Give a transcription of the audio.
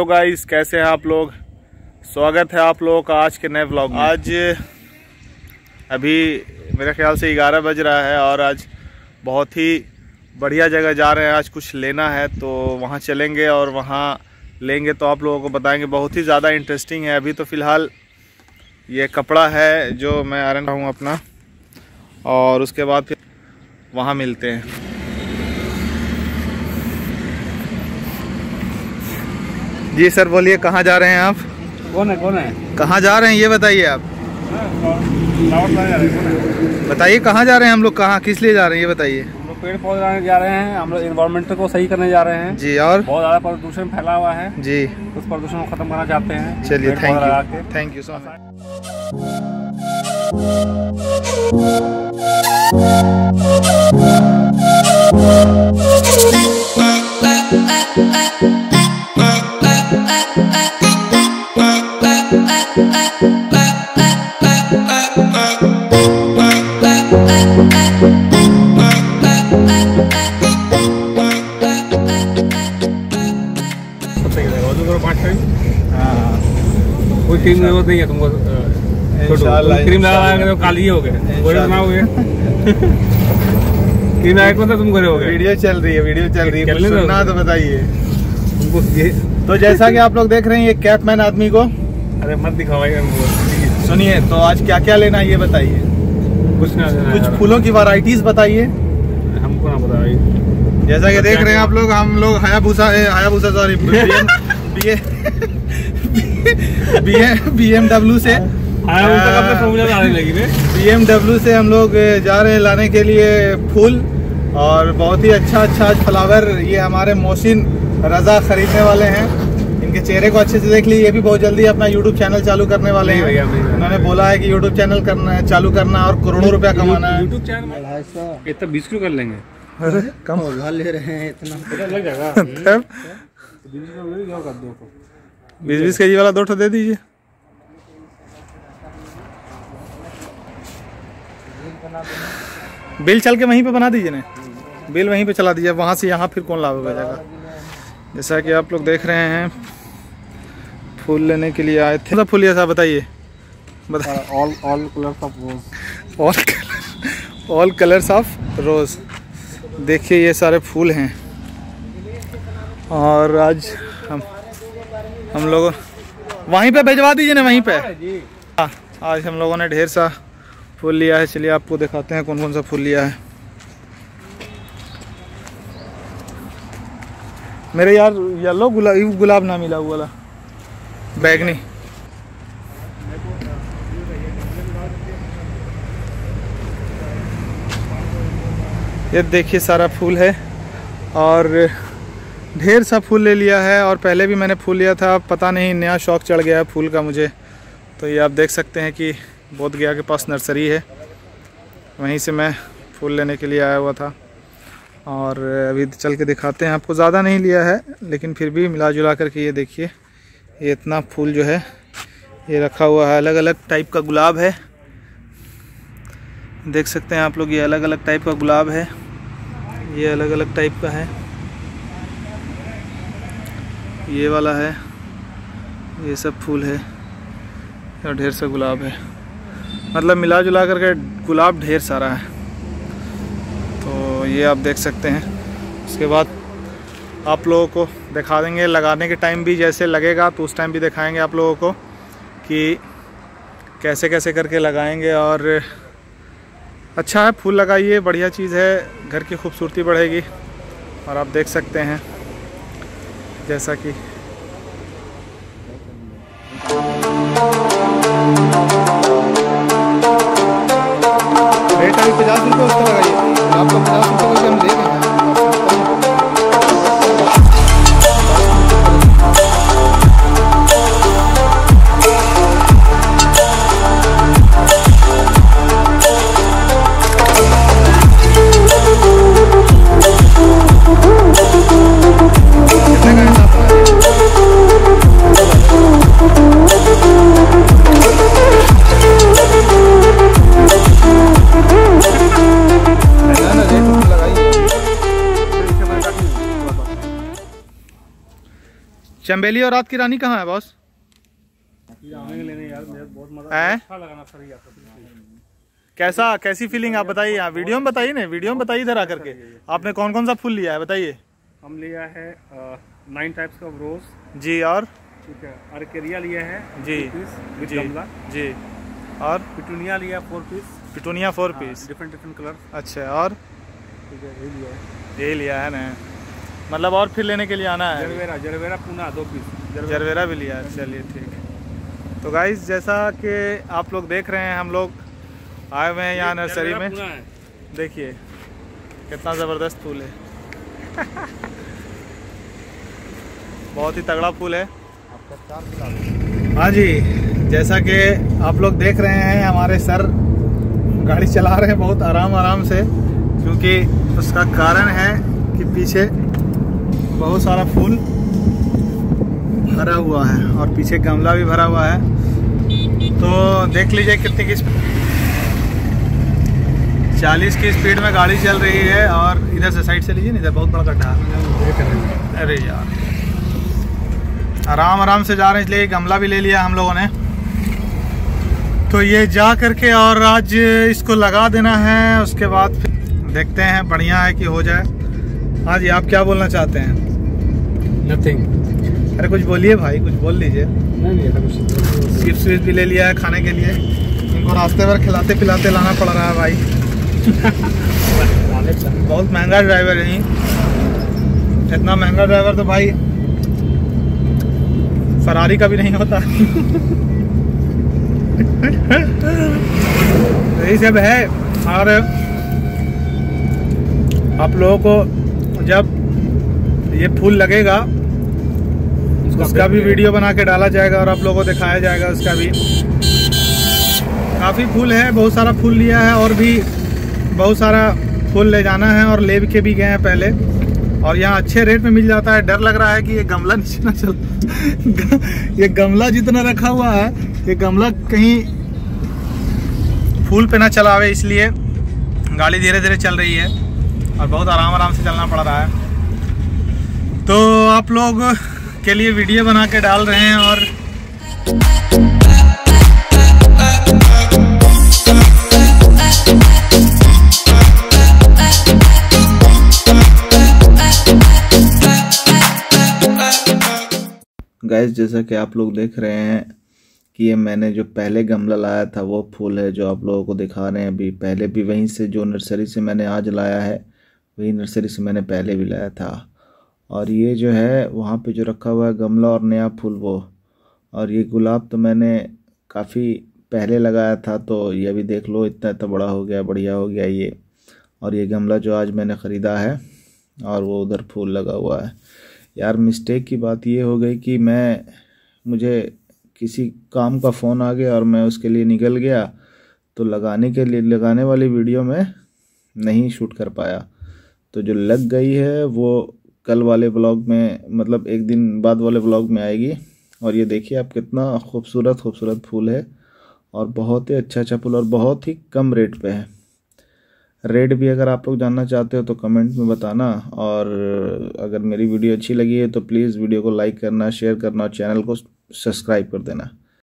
Hello guys कैसे हैं आप लोग? स्वागत है आप लोगों का आज के नए ब्लॉग में। आज अभी मेरे ख्याल से 11 बज रहा है और आज बहुत ही बढ़िया जगह जा रहे हैं। आज कुछ लेना है तो वहाँ चलेंगे और वहाँ लेंगे तो आप लोगों को बताएँगे। बहुत ही ज़्यादा इंटरेस्टिंग है। अभी तो फ़िलहाल ये कपड़ा है जो मैं आयरन रहा हूँ अपना और उसके बाद फिर वहाँ मिलते हैं। जी सर बोलिए कहाँ जा रहे हैं आप? कौन है कौन है? कहाँ जा रहे हैं ये बताइए आप। बताइए कहाँ जा रहे हैं हम लोग कहाँ किस लिए जा रहे हैं ये बताइए। हम लोग पेड़ पौधे लगाने जा रहे हैं हम लोग इन्वायरमेंट को सही करने जा रहे हैं। जी और? बहुत ज़्यादा प्रदूषण फैला हुआ है। जी। उस प्रदूषण को खत्म करना चाहते हैं। चलिए thank you thank you so much ज़रूरत नहीं है तुमको क्रीम लगाओगे तो काली हो गए। गोरे इंशाल्लाह। बनाओगे क्रीम लगा के तो तुम गोरे हो गए। वीडियो चल रही है वीडियो चल रही है। सुनना तो बताइए। तुमको ये तो जैसा कि आप लोग देख रहे हैं ये कैपमैन आदमी को। अरे मत दिखाओ हमको। सुनिए तो आज क्या क्या लेना है ये बताइए। कुछ ना कुछ फूलों की वैरायटीज बताइए। हमको ना बताइए जैसा कि देख रहे हैं आप लोग हम लोग Hayabusa Hayabusa sorry B M W से। आया उल्टा कब से फॉर्मूला आने लगी रे बी से हम लोग जा रहे हैं लाने के लिए फूल। और बहुत ही अच्छा अच्छा फ्लावर ये हमारे मोहसिन रजा खरीदने वाले हैं। इनके चेहरे को अच्छे से देख लीजिए ये भी बहुत जल्दी अपना यूट्यूब चैनल चालू करने वाले हैं। भैया, उन्होंने बोला है कि यूट्यूब चैनल करना है चालू करना है और करोड़ों रुपया कमाना है। यूट्यूब चैनल इतना बीस किलो कर लेंगे? कम। ले रहे हैं इतना। लग जाएगा। बीस बीस के जी वाला दो ठो दे दीजिए। बिल चल के वहीं पे बना दीजिए ना। बिल वहीं पे चला दीजिए वहाँ से यहाँ फिर कौन लाभ भेजेगा जैसा कि आप लोग देख रहे हैं फूल लेने के लिए आए थे। फूल ये साहब बताइए। बताइए all all colour of rose all colour all colours of rose देखिए ये सारे फूल हैं। और आज हम हम लोग वहीं पे भिजवा दीजिए ना वहीं पे। हाँ आज हम लोगों ने ढेर सा फूल लिया है। चलिए आपको दिखाते हैं कौन कौन सा फूल लिया है। मेरे यार येलो गुलाब गुलाब ना मिला हुआ वाला। बैगनी। ये देखिए सारा फूल है और ढेर सा फूल ले लिया है और पहले भी मैंने फूल लिया था पता नहीं, नया शौक चढ़ गया है फूल का मुझे। तो ये आप देख सकते हैं कि बोध गया के पास नर्सरी है। वहीं से मैं फूल लेने के लिए आया हुआ था। और अभी चल के दिखाते हैं आपको। ज़्यादा नहीं लिया है, लेकिन फिर भी मिला जुला करके ये देखिए। ये इतना फूल जो है, ये रखा हुआ है। अलग अलग टाइप का गुलाब है। देख सकते हैं आप लोग, ये अलग अलग टाइप का गुलाब है। ये अलग अलग टाइप का है। ये वाला है। ये सब फूल है और ढेर सा गुलाब है। मतलब मिला जुला करके गुलाब ढेर सारा है। तो ये आप देख सकते हैं। उसके बाद आप लोगों को दिखा देंगे। लगाने के टाइम भी जैसे लगेगा तो उस टाइम भी दिखाएँगे आप लोगों को कि कैसे कैसे करके लगाएँगे। और अच्छा है, फूल लगाइए, बढ़िया चीज़ है। घर की खूबसूरती बढ़ेगी और आप देख सकते हैं। जैसा कि चंबेली और रात की रानी कहाँ है बॉस है? अच्छा कैसा कैसी फीलिंग आप बताइए यहाँ वीडियो में बताइए ना वीडियो में बताइए इधर आकर के। आपने कौन कौन सा फूल लिया है बताइए। हम लिया है नाइन टाइप्स का रोज जी और? ठीक है अर्केरिया लिया है जी, जी जी और? पिटूनिया लिया four piece petunia four piece different different colour अच्छा और? ठीक है ये लिया है। यही लिया है ना। मतलब और फिर लेने के लिए आना है? जरवेरा जरवेरा पूना दो पीस जरवेरा। भी लिया चलिए ठीक है। तो गाइस जैसा कि आप लोग देख रहे हैं हम लोग आए हुए हैं यहाँ नर्सरी में। देखिए कितना ज़बरदस्त फूल है। बहुत ही तगड़ा फूल है। हाँ जी जैसा कि आप लोग देख रहे हैं हमारे सर गाड़ी चला रहे हैं बहुत आराम आराम से क्योंकि उसका कारण है कि पीछे बहुत सारा फूल भरा हुआ है और पीछे गमला भी भरा हुआ है। तो देख लीजिए कितनी की चालीस की स्पीड में गाड़ी चल रही है और इधर से साइड से लीजिए ना, इधर बहुत बड़ा गड्ढा है। अरे यार। आराम आराम से जा रहे हैं, इसलिए गमला भी ले लिया हम लोगों ने। तो ये जा करके और आज इसको लगा देना है, उसके बाद देखते हैं, बढ़िया है कि हो जाए। हाँ जी आप क्या बोलना चाहते हैं? नथिंग अरे कुछ बोलिए भाई कुछ बोल लीजिए। नहीं नहीं चिप्स विप्स भी ले लिया है खाने के लिए। इनको रास्ते भर खिलाते पिलाते लाना पड़ रहा है भाई। बहुत महँगा ड्राइवर है इतना महँगा ड्राइवर तो भाई फरारी का भी नहीं होता। तो यही सब है। और आप लोगों को जब ये फूल लगेगा उसका उसका भी वीडियो बना के डाला जाएगा और आप लोगों को दिखाया जाएगा उसका भी। काफ़ी फूल है बहुत सारा फूल लिया है और भी बहुत सारा फूल ले जाना है और ले के भी गए हैं पहले। और यहाँ अच्छे रेट में मिल जाता है। डर लग रहा है कि ये गमला नीचे ना चल ये गमला जितना रखा हुआ है ये गमला कहीं फूल पे ना चलावे इसलिए गाड़ी धीरे धीरे चल रही है। और बहुत आराम आराम से चलना पड़ रहा है। तो आप लोग के लिए वीडियो बना के डाल रहे हैं और गैस जैसा कि आप लोग देख रहे हैं कि ये मैंने जो पहले गमला लाया था, वो फूल है जो आप लोगों को दिखा रहे हैं। अभी पहले भी वहीं से जो नर्सरी से मैंने आज लाया है। वही नर्सरी से मैंने पहले भी लाया था। और ये जो है, वहाँ पे जो रखा हुआ है गमला और नया फूल वो। और ये गुलाब तो मैंने काफ़ी पहले लगाया था तो ये अभी देख लो, इतना इतना बड़ा हो गया, बढ़िया हो गया ये। और ये गमला जो आज मैंने ख़रीदा है, और वो उधर फूल लगा हुआ है। यार मिस्टेक की बात ये हो गई कि मैं, मुझे किसी काम का फ़ोन आ गया और मैं उसके लिए निकल गया तो लगाने के लिए, लगाने वाली वीडियो में नहीं शूट कर पाया। तो जो लग गई है वो कल वाले ब्लॉग में मतलब एक दिन बाद वाले ब्लॉग में आएगी। और ये देखिए आप कितना खूबसूरत खूबसूरत फूल है और बहुत ही अच्छा अच्छा फूल और बहुत ही कम रेट पे है। रेट भी अगर आप लोग जानना चाहते हो तो कमेंट में बताना। और अगर मेरी वीडियो अच्छी लगी है तो प्लीज़ वीडियो को लाइक करना शेयर करना और चैनल को सब्सक्राइब कर देना।